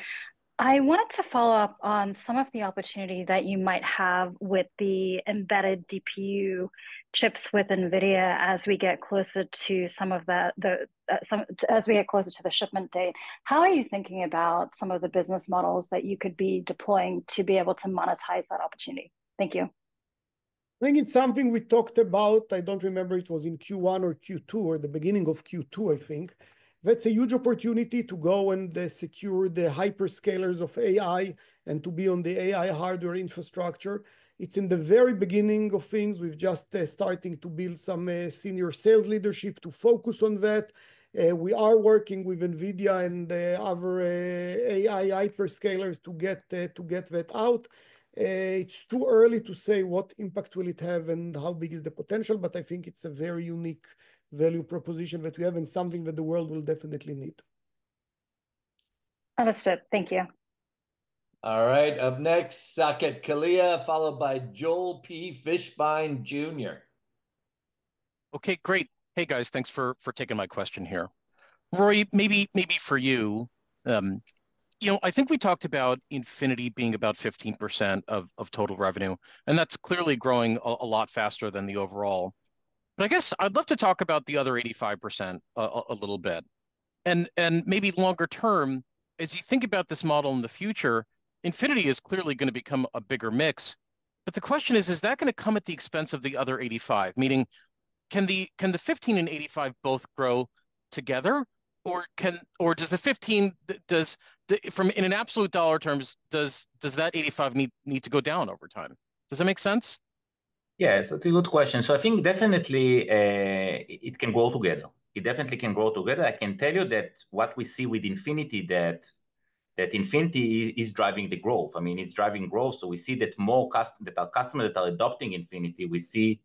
I wanted to follow up on some of the opportunity that you might have with the embedded DPU chips with NVIDIA as we get closer to some of the uh, as we get closer to the shipment date. How are you thinking about some of the business models that you could be deploying to be able to monetize that opportunity? Thank you. I think it's something we talked about. I don't remember it was in Q1 or Q2 or the beginning of Q2, I think. That's a huge opportunity to go and uh, secure the hyperscalers of AI and to be on the AI hardware infrastructure. It's in the very beginning of things. We've just uh, starting to build some uh, senior sales leadership to focus on that. We are working with NVIDIA and other AI hyperscalers to get uh to get that out. It's too early to say what impact will it have and how big is the potential, but I think it's a very unique value proposition that we have and something that the world will definitely need. Understood. Thank you. All right. Up next, Saket Kalia, followed by Joel P. Fishbein Jr. Okay, great. Hey, guys, thanks for for taking my question here. Roei, maybe maybe for you, um, you know, I think we talked about Infinity being about 15% of of total revenue, and that's clearly growing a lot faster than the overall. But I guess I'd love to talk about the other 85% a little bit. And and maybe longer term, as you think about this model in the future, Infinity is clearly going to become a bigger mix. But the question is, is that going to come at the expense of the other 85? Meaning, can the can the 15 and 85 both grow together, or can or does the 15, does from in an absolute dollar terms, does does that 85 need need to go down over time? Does that make sense? Yeah, so it's a good question. So I think definitely uh, it can grow together. It definitely can grow together. I can tell you that what we see with Infinity, that that Infinity is driving the growth. I mean, it's driving growth. So we see that more cust- that our customers that are adopting Infinity, we see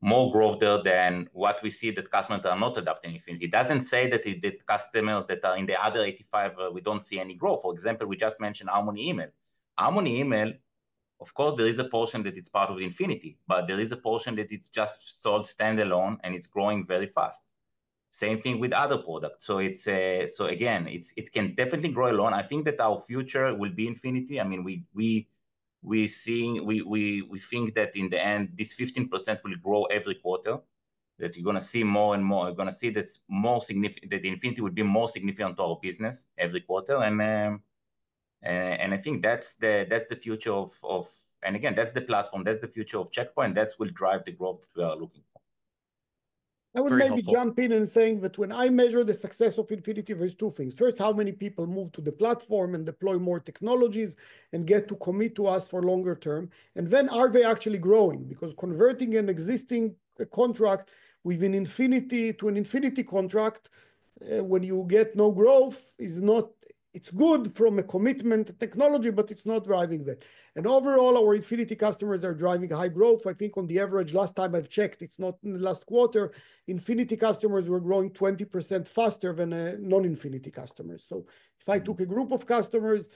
more growth there than what we see that customers that are not adopting Infinity. It doesn't say that the customers that are in the other 85, uh, we don't see any growth. For example, we just mentioned Harmony Email. Harmony Email, of course, there is a portion that it's part of Infinity, but there is a portion that it's just sold standalone and it's growing very fast. Same thing with other products. So it's uh, so again, it can definitely grow alone. I think that our future will be Infinity. I mean, we we we seeing we we we think that in the end, this 15% will grow every quarter, that you're going to see more and more. You're going to see that Infinity would be more significant to our business every quarter. And Uh, I think that's the that's the future of, of and again, that's the platform. That's the future of Check Point That will drive the growth that we are looking for. I would maybe jump in and saying that when I measure the success of Infinity, there's two things. First, how many people move to the platform and deploy more technologies and get to commit to us for longer term. And then are they actually growing? Because converting an existing uh, contract with an Infinity to an Infinity contract, uh, when you get no growth, is not, it's good from a commitment technology, but it's not driving that. And overall, our Infinity customers are driving high growth. I think on the average, last time I've checked, it's not in the last quarter, Infinity customers were growing 20% faster than uh, non-Infinity customers. So if I took a group of customers,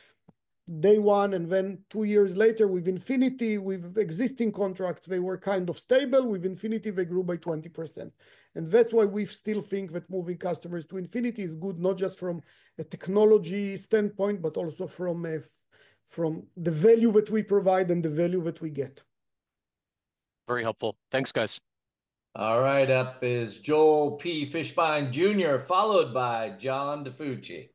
day one, and then two years later with Infinity, with existing contracts, they were kind of stable. With Infinity, they grew by 20%. And that's why we still think that moving customers to Infinity is good, not just from a technology standpoint, but also from from the value that we provide and the value that we get. Very helpful. Thanks, guys. All right, up is Joel P. Fishbein Jr., followed by John DiFucci.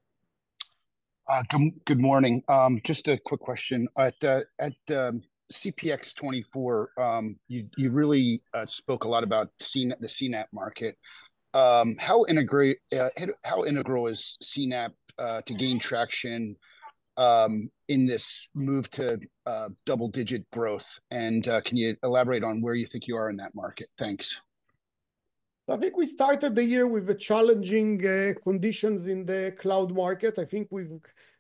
Uh, good morning. Um, just a quick question. At uh, um, CPX 24, um, you you really uh, spoke a lot about the CNAPP market. Um, how integral uh, how integral is CNAPP uh, to gain traction um, in this move to double-digit growth? And can you elaborate on where you think you are in that market? Thanks. I think we started the year with challenging conditions in the cloud market. I think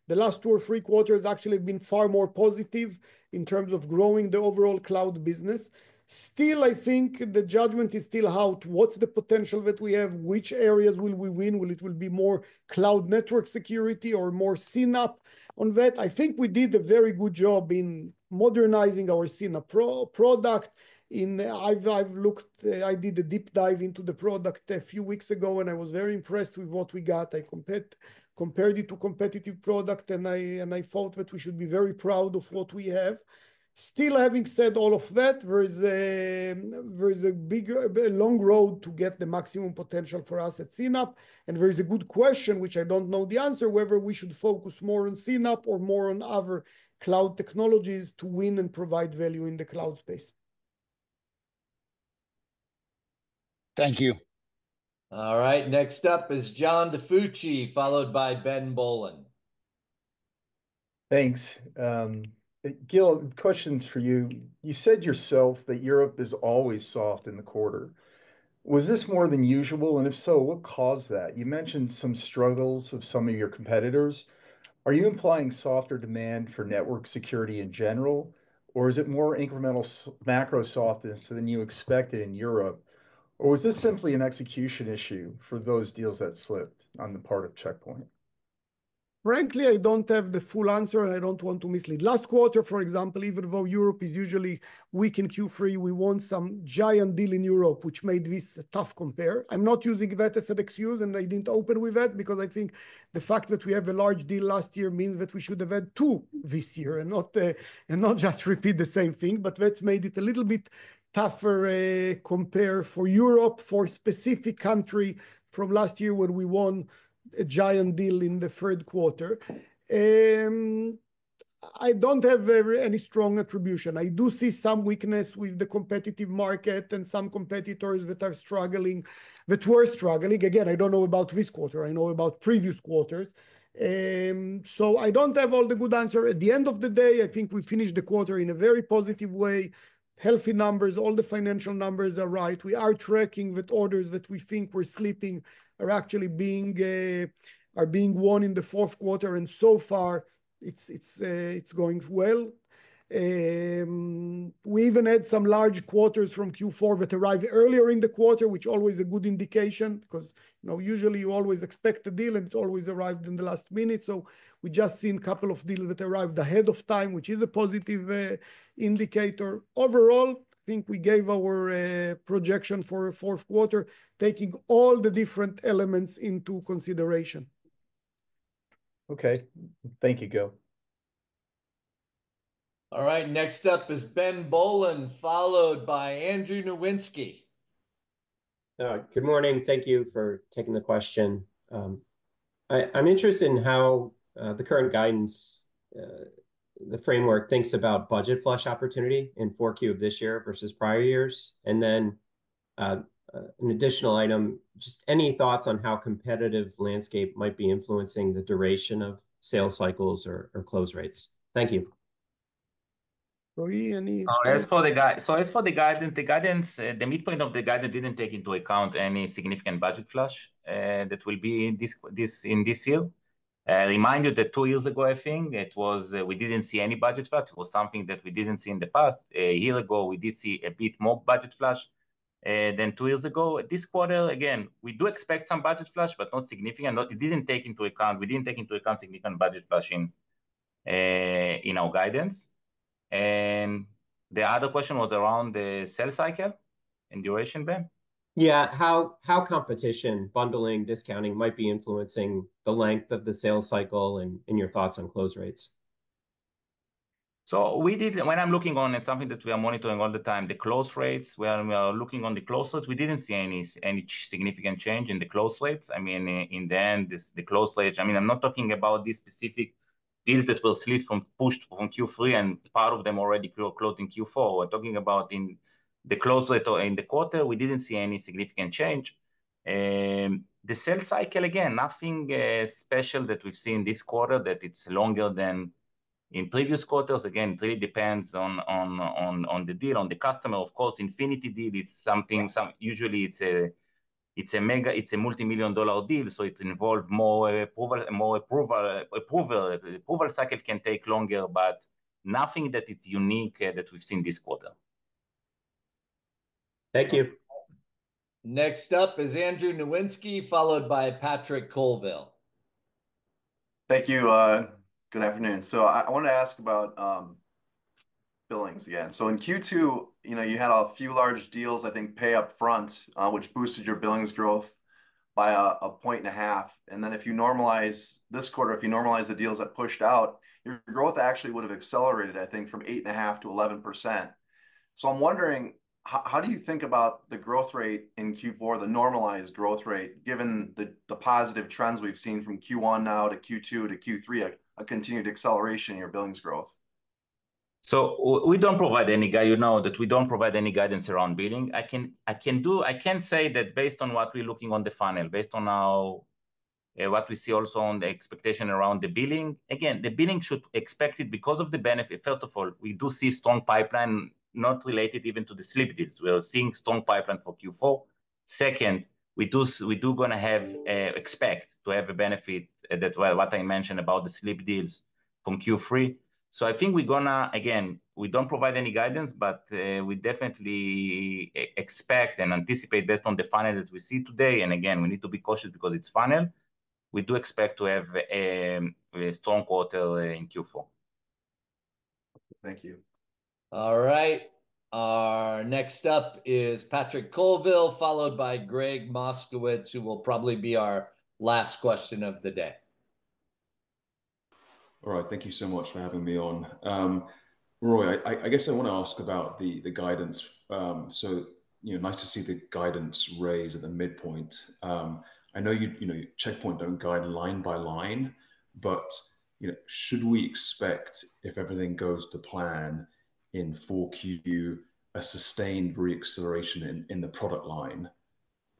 the last two or three quarters actually have been far more positive in terms of growing the overall cloud business. Still, I think the judgment is still out. What's the potential that we have? Which areas will we win? Will it be more cloud network security or more CNAPP on that? I think we did a very good job in modernizing our CNAPP product. In I've looked, I did a deep dive into the product a few weeks ago, and I was very impressed with what we got. I compared it to competitive product, and I and I thought that we should be very proud of what we have. Still, having said all of that, there is a there is a big, long road to get the maximum potential for us at CNAPP, and There is a good question, which I don't know the answer, whether we should focus more on CNAPP or more on other cloud technologies to win and provide value in the cloud space. Thank you. All right, next up is John DiFucci, followed by Ben Bollin. Thanks. Um, Gil, questions for you. You said yourself that Europe is always soft in the quarter. Was this more than usual? And if so, what caused that? You mentioned some struggles of some of your competitors. Are you implying softer demand for network security in general, or is it more incremental macro softness than you expected in Europe? Or was this simply an execution issue for those deals that slipped on the part of Check Point? Frankly, I don't have the full answer, and I don't want to mislead. Last quarter, for example, even though Europe is usually weak in Q3, we won some giant deal in Europe, which made this a tough compare. I'm not using that as an excuse, and I didn't open with that because I think the fact that we have a large deal last year means that we should have had two this year and not uh, and not just repeat the same thing. But that's made it a little bit tougher uh, compare for Europe, for specific country from last year when we won a giant deal in the third quarter. Um, I don't have any strong attribution. I do see some weakness with the competitive market and some competitors that are struggling, that were struggling. Again, I don't know about this quarter. I know about previous quarters. Um, so I don't have all the good answer. At the end of the day, I think we finished the quarter in a very positive way. Healthy numbers, all the financial numbers are right. We are tracking that orders that we think were slipping are actually being are being won in the fourth quarter, and so far, it's it's uh it's going well. Um, we even had some large quarters from Q4 that arrived earlier in the quarter, which always a good indication, because, you know, usually you always expect a deal, and it always arrived in the last minute. So we just seen a couple of deals that arrived ahead of time, which is a positive uh, indicator. Overall, I think we gave our uh, projection for fourth quarter, taking all the different elements into consideration. Okay. Thank you, Gil. All right, next up is Ben Bollin, followed by Andrew Nowinski. Uh, good morning. Thank you for taking the question. Um, I'm interested in how uh, the current guidance, uh, the framework thinks about budget flush opportunity in 4Q of this year versus prior years. And then, an additional item, just any thoughts on how competitive landscape might be influencing the duration of sales cycles or close rates? Thank you. Any- As for the guide, so as guidance, the guidance, uh, the midpoint of the guidance didn't take into account any significant budget flush uh, that will be in this this in this year. Uh, remind you that two years ago, I think, it was, uh, we didn't see any budget flush. It was something that we didn't see in the past. A year ago, we did see a bit more budget flush than two years ago. This quarter, again, we do expect some budget flush, but not significant. It didn't take into account, we didn't take into account significant budget flush in our guidance. And the other question was around the sales cycle and duration, Ben? Yeah. How how competition, bundling, discounting might be influencing the length of the sales cycle and your thoughts on close rates. So we did when I'm looking on, it's something that we are monitoring all the time, the close rates. When we are looking on the close rates, we didn't see any any significant change in the close rates. I mean, in the end, this the close rates, I mean, I'm not talking about this specific deals that were slipped from, pushed from Q3, and part of them already closed in Q4. We're talking about in the close rate in the quarter, we didn't see any significant change. Um, the sales cycle, again, nothing uh, special that we've seen this quarter, that it's longer than in previous quarters. Again, it really depends on on on on the deal, on the customer. Of course, Infinity deal is something, some usually it's a mega, it's a multi-million-dollar deal, so it involves more approval, more approval. Approval approval cycle can take longer, but nothing that it's unique uh, that we've seen this quarter. Thank you. Next up is Andrew Nowinski, followed by Patrick Colville. Thank you. Uh, good afternoon. So I want to ask about um, billings again. So in Q2, you know, you had a few large deals, I think, pay up front, uh, which boosted your billings growth by 1.5 points. And a half. And then if you normalize this quarter, if you normalize the deals that pushed out, your growth actually would have accelerated, I think, from 8.5 to 11%. So I'm wondering, how do you think about the growth rate in Q4, the normalized growth rate, given the the positive trends we've seen from Q1 now to Q2 to Q3, a continued acceleration in your billings growth? So we don't provide any guide, you know, that we don't provide any guidance around billing. I can I can do I can say that based on what we're looking on the funnel, based on our eh, what we see also on the expectation around the billing. Again, the billing should expect it because of the benefit. First of all, we do see strong pipeline, not related even to the slip deals. We are seeing strong pipeline for Q4. Second, we do we do gonna have eh, expect to have a benefit eh, that what I mentioned about the slip deals from Q3. So I think we're gonna. Again, we don't provide any guidance, but uh, we definitely uh, expect and anticipate based on the funnel that we see today, and again, we need to be cautious because it's funnel. We do expect to have um, a strong quarter uh, in Q4. Thank you. All right. Our next up is Patrick Colville, followed by Gregg Moskowitz, who will probably be our last question of the day. All right. Thank you so much for having me on. Um, Roei. I guess I want to ask about the the guidance. Um, so, you know, nice to see the guidance raise at the midpoint. Um, I know you you know, Check Point don't guide line by line, but you know, should we expect, if everything goes to plan in 4Q, a sustained re-acceleration in the product line?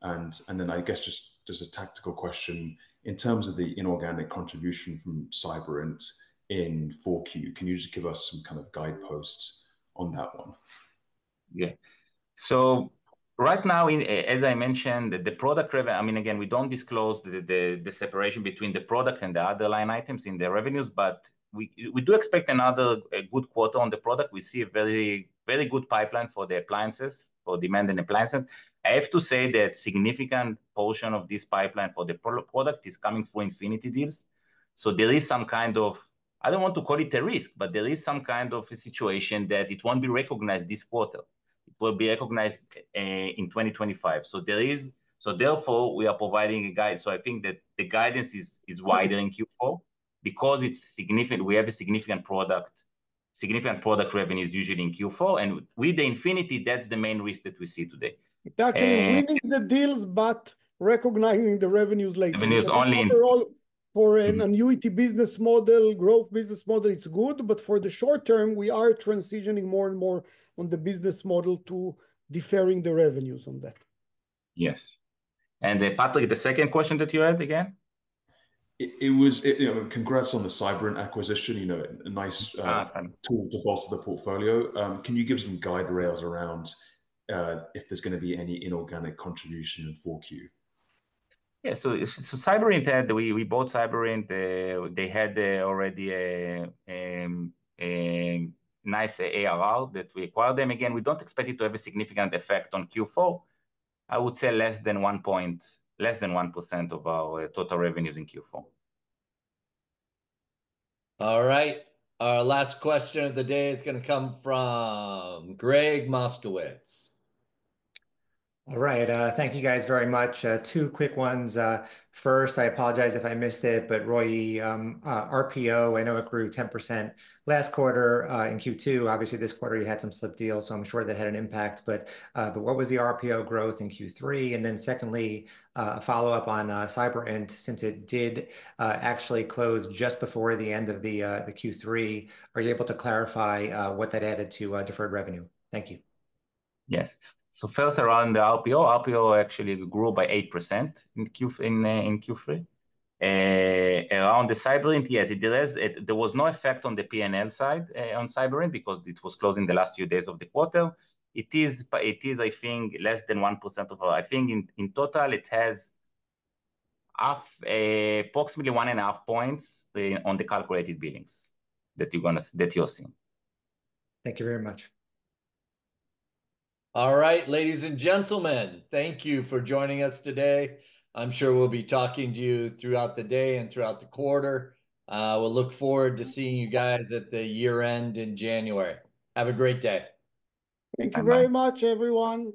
And and then I guess just just a tactical question, in terms of the inorganic contribution from Cyberint in 4Q, can you just give us some kind of guideposts on that one? Yeah. So right now, as I mentioned, the product revenue, I mean, again, we don't disclose the separation between the product and the other line items in the revenues, but we do expect another good quarter on the product. We see a very very good pipeline for the appliances, for demand and appliances. I have to say that significant portion of this pipeline for the product is coming from Infinity deals. So there is some kind of, I don't want to call it a risk, but there is some kind of a situation that it won't be recognized this quarter. It will be recognized eh, in 2025. So there is, so therefore, we are providing a guide. So I think that the guidance is is wider in Q4 because it's significant. we have a significant product revenues usually in Q4. And with the Infinity, that's the main risk that we see today. Actually, winning the deals, but recognizing the revenues later. Revenues only in. Overall, for an mm-hmm. annuity business model, growth business model, it's good. But for the short term, we are transitioning more and more on the business model to deferring the revenues on that. Yes. And uh, Patrick, the second question that you had again? It was it, you know, congrats on the Cyberint acquisition, You know, a nice tool to bolster the portfolio. Can you give some guide rails around uh, if there's going to be any inorganic contribution in 4Q? Yeah. So so Cyberint, had we we bought Cyberint. They had uh, already a nice ARR that we acquired them. Again, we don't expect it to have a significant effect on Q4. I would say less than 1% of our total revenues in Q4. All right. Our last question of the day is going to come from Gregg Moskowitz. All right. Uh, thank you guys very much. Uh, two quick ones. Uh, first, I apologize if I missed it, but Roei, um, RPO, I know it grew 10% last quarter in Q2. Obviously, this quarter, you had some slip deals, so I'm sure that had an impact. But what was the RPO growth in Q3? And then secondly, a follow-up on Cyberint, since it did actually close just before the end of the Q3, are you able to clarify what that added to deferred revenue? Thank you. Yes. So first, around the RPO, RPO actually grew by 8% in Q3. Uh, uh, around the Cyberint, yes, there was no effect on the P&L side uh, on Cyberint because it was closing the last few days of the quarter. It is, I think, less than 1% of our, I think in total, it has approximately one and a half points on the calculated billings that you're gonna, that you're seeing. Thank you very much. All right, ladies and gentlemen, thank you for joining us today. I'm sure we'll be talking to you throughout the day and throughout the quarter. Uh, we'll look forward to seeing you guys at the year-end in January. Have a great day. Thank you very much, everyone.